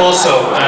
also. Uh,